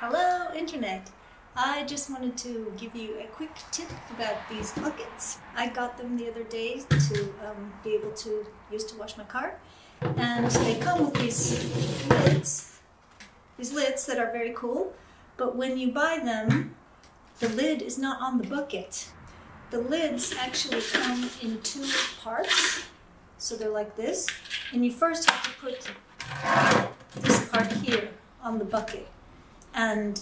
Hello, Internet! I just wanted to give you a quick tip about these buckets. I got them the other day to um, be able to use to wash my car. And they come with these lids, these lids that are very cool. But when you buy them, the lid is not on the bucket. The lids actually come in two parts. So they're like this. And you first have to put this part here on the bucket. And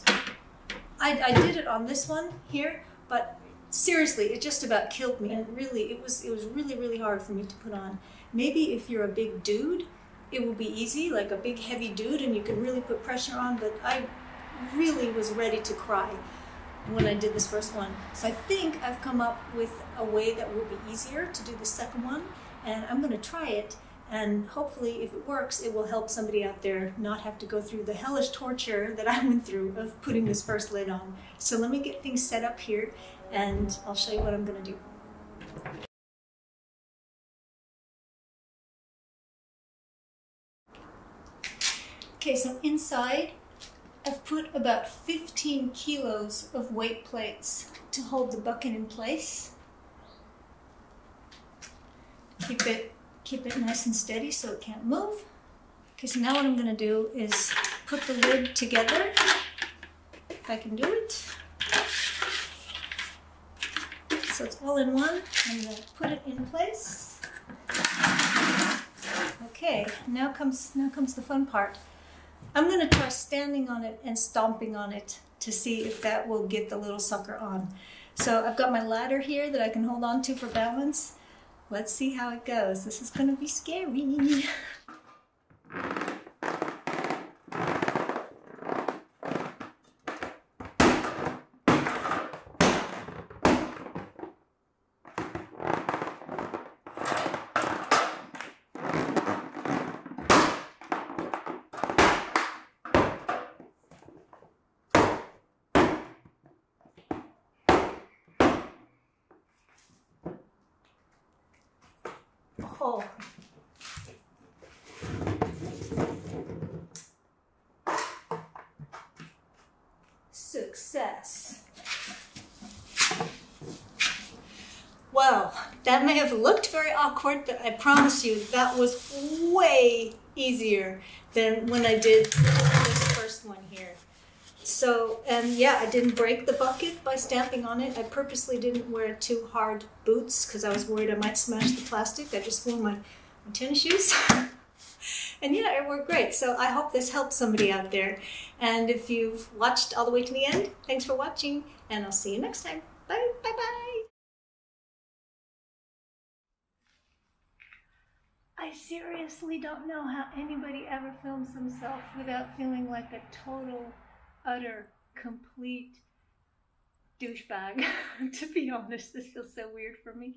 I, I did it on this one here, but seriously, it just about killed me. And really, it was it was really really hard for me to put on. Maybe if you're a big dude, it will be easy, like a big heavy dude, and you can really put pressure on. But I really was ready to cry when I did this first one. So I think I've come up with a way that will be easier to do the second one, and I'm going to try it and hopefully, if it works, it will help somebody out there not have to go through the hellish torture that I went through of putting this first lid on. So let me get things set up here and I'll show you what I'm going to do. Okay, so inside I've put about 15 kilos of weight plates to hold the bucket in place. Keep it keep it nice and steady so it can't move. Okay, so now what I'm going to do is put the lid together, if I can do it. So it's all in one. I'm to put it in place. Okay, now comes now comes the fun part. I'm going to try standing on it and stomping on it to see if that will get the little sucker on. So I've got my ladder here that I can hold on to for balance. Let's see how it goes. This is going to be scary. Success. Well, that may have looked very awkward, but I promise you that was way easier than when I did this first one here. So, and yeah, I didn't break the bucket by stamping on it. I purposely didn't wear too hard boots because I was worried I might smash the plastic. I just wore my, my tennis shoes. and yeah, it worked great. So I hope this helps somebody out there. And if you've watched all the way to the end, thanks for watching, and I'll see you next time. Bye, bye, bye. I seriously don't know how anybody ever films themselves without feeling like a total utter, complete douchebag. to be honest, this feels so weird for me.